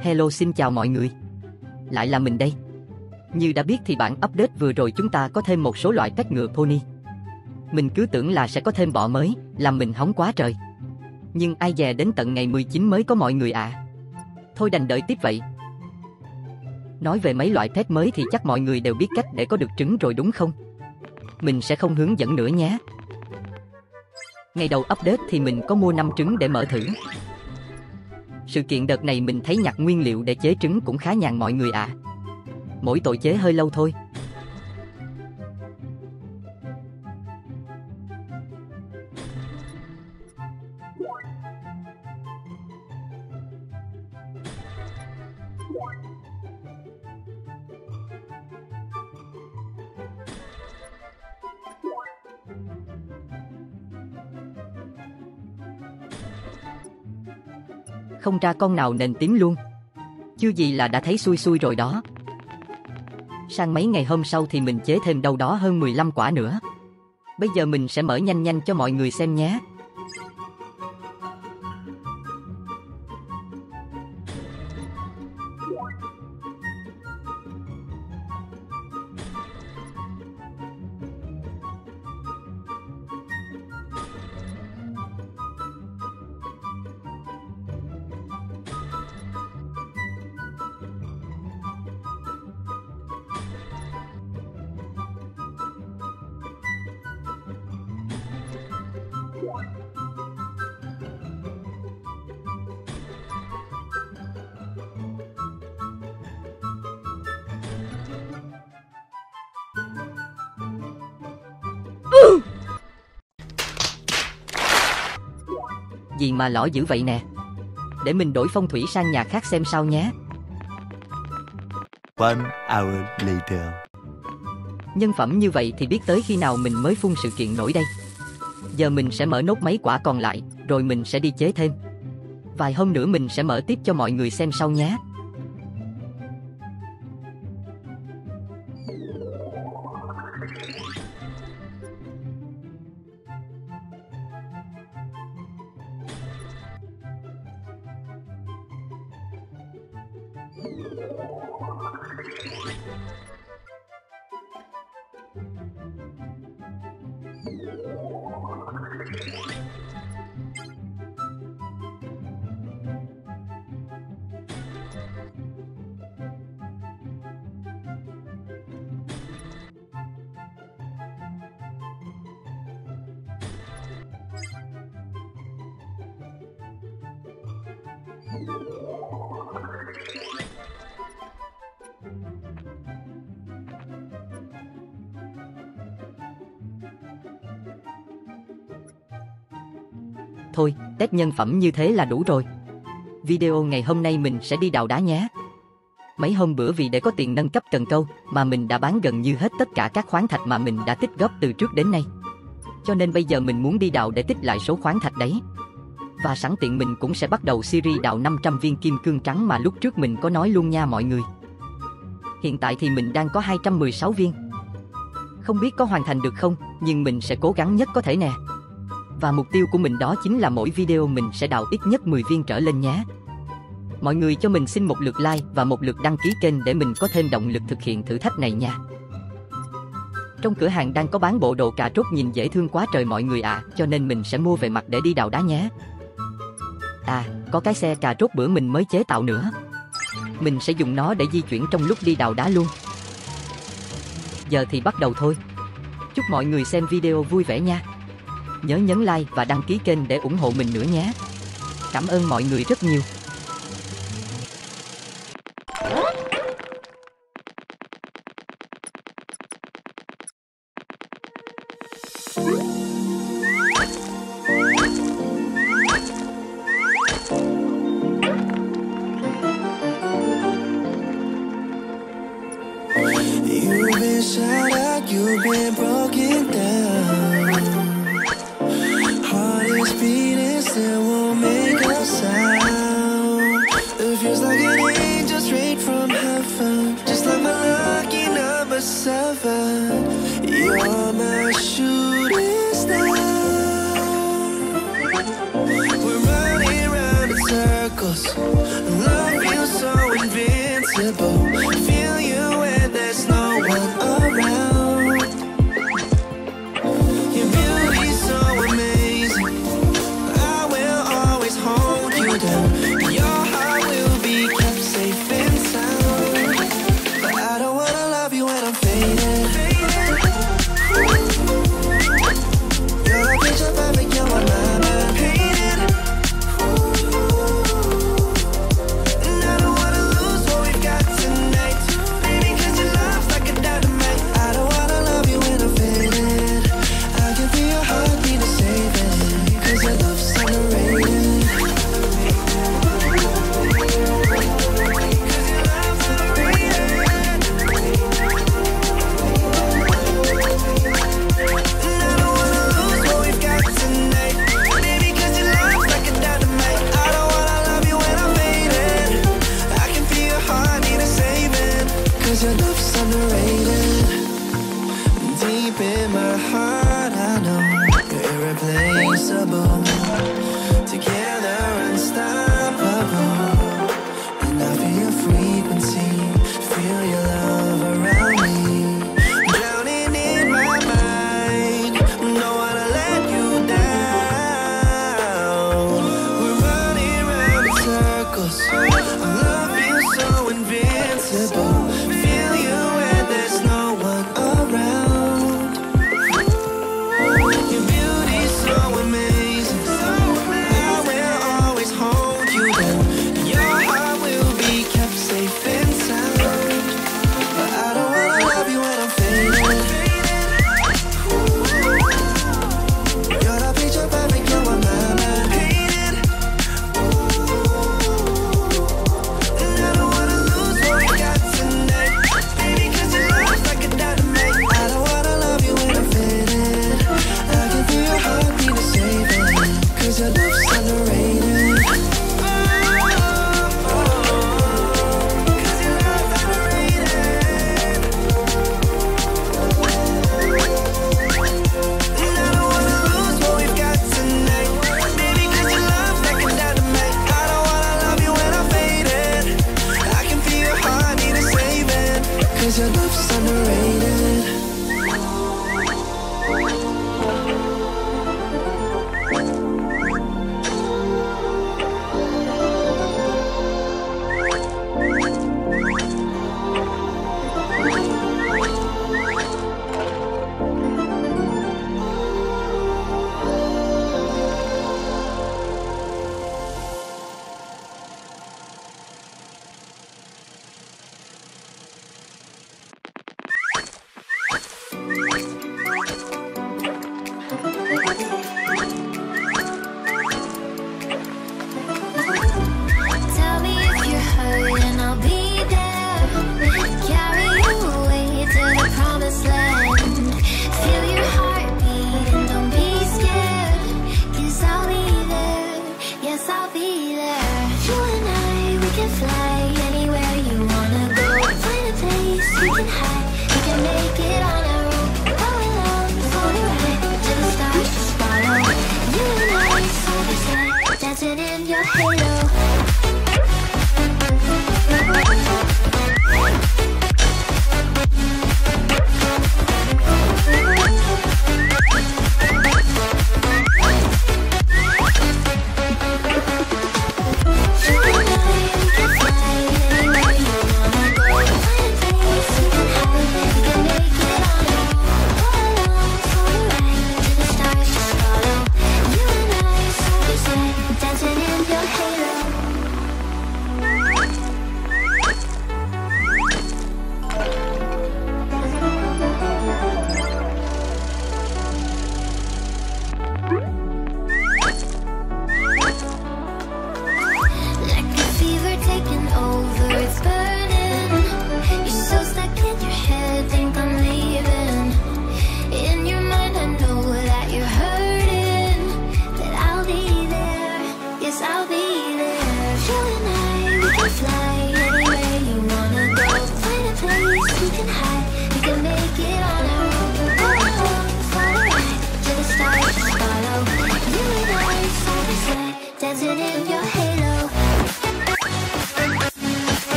Hello xin chào mọi người. Lại là mình đây. Như đã biết thì bản update vừa rồi chúng ta có thêm một số loại cách ngựa pony. Mình cứ tưởng là sẽ có thêm bọ mới, làm mình hóng quá trời. Nhưng ai dè đến tận ngày 19 mới có mọi người ạ. À. Thôi đành đợi tiếp vậy. Nói về mấy loại pet mới thì chắc mọi người đều biết cách để có được trứng rồi đúng không? Mình sẽ không hướng dẫn nữa nhé. Ngày đầu update thì mình có mua 5 trứng để mở thử. Sự kiện đợt này mình thấy nhặt nguyên liệu để chế trứng cũng khá nhàn mọi người ạ. À. Mỗi tội chế hơi lâu thôi. Không ra con nào nền tiếng luôn. Chưa gì là đã thấy xui xui rồi đó. Sang mấy ngày hôm sau thì mình chế thêm đâu đó hơn 15 quả nữa. Bây giờ mình sẽ mở nhanh nhanh cho mọi người xem nhé. Gì mà lỏ dữ vậy nè? Để mình đổi phong thủy sang nhà khác xem sao nhé. One hour later. Nhân phẩm như vậy thì biết tới khi nào mình mới phun sự kiện nổi đây. Giờ mình sẽ mở nốt mấy quả còn lại Rồi mình sẽ đi chế thêm. Vài hôm nữa mình sẽ mở tiếp cho mọi người xem sau nhé Thôi, test nhân phẩm như thế là đủ rồi. Video ngày hôm nay mình sẽ đi đào đá nhé. Mấy hôm bữa vì để có tiền nâng cấp cần câu mà mình đã bán gần như hết tất cả các khoáng thạch mà mình đã tích góp từ trước đến nay. Cho nên bây giờ mình muốn đi đào để tích lại số khoáng thạch đấy. Và sẵn tiện mình cũng sẽ bắt đầu series đào 500 viên kim cương trắng mà lúc trước mình có nói luôn nha mọi người. Hiện tại thì mình đang có 216 viên. Không biết có hoàn thành được không, nhưng mình sẽ cố gắng nhất có thể nè. Và mục tiêu của mình đó chính là mỗi video mình sẽ đào ít nhất 10 viên trở lên nhé. Mọi người cho mình xin một lượt like và một lượt đăng ký kênh để mình có thêm động lực thực hiện thử thách này nha. Trong cửa hàng đang có bán bộ đồ cà rốt nhìn dễ thương quá trời mọi người ạ, à, cho nên mình sẽ mua về mặt để đi đào đá nhé. À, có cái xe cà rốt bữa mình mới chế tạo nữa. Mình sẽ dùng nó để di chuyển trong lúc đi đào đá luôn. Giờ thì bắt đầu thôi. Chúc mọi người xem video vui vẻ nha. Nhớ nhấn like và đăng ký kênh để ủng hộ mình nữa nhé. Cảm ơn mọi người rất nhiều.